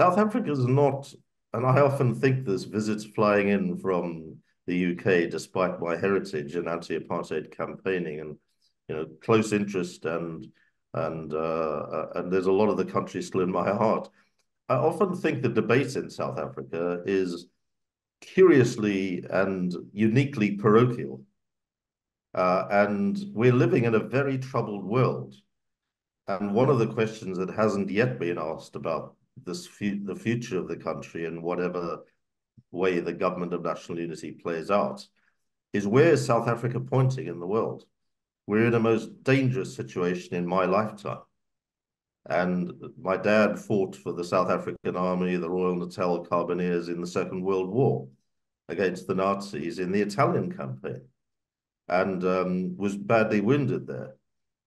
South Africa is not, and I often think there's visits flying in from the UK, despite my heritage in anti-apartheid campaigning and you know close interest and and uh, and there's a lot of the country still in my heart. I often think the debate in South Africa is curiously and uniquely parochial. Uh, and we're living in a very troubled world. And one of the questions that hasn't yet been asked about this fu the future of the country in whatever way the government of national unity plays out is where is South Africa pointing in the world? We're in a most dangerous situation in my lifetime. And my dad fought for the South African Army, the Royal Natal Carbineers in the Second World War against the Nazis in the Italian campaign and um, was badly wounded there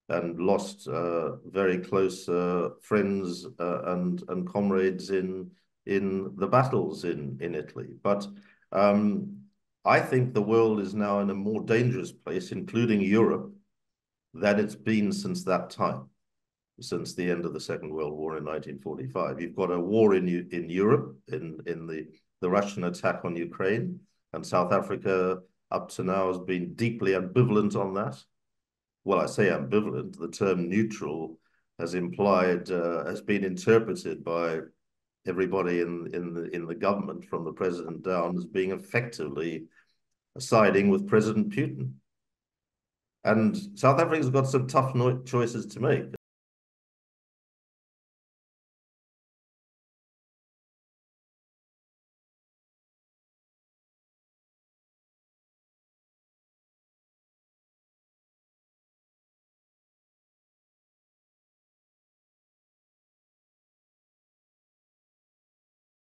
and lost uh, very close uh, friends uh, and and comrades in in the battles in in Italy. But um, I think the world is now in a more dangerous place, including Europe, than it's been since that time, since the end of the Second World War in 1945. You've got a war in in Europe in in the the Russian attack on Ukraine, and South Africa up to now has been deeply ambivalent on that well, I say ambivalent, the term neutral has implied, uh, has been interpreted by everybody in, in, the, in the government from the president down as being effectively siding with President Putin. And South Africa's got some tough choices to make.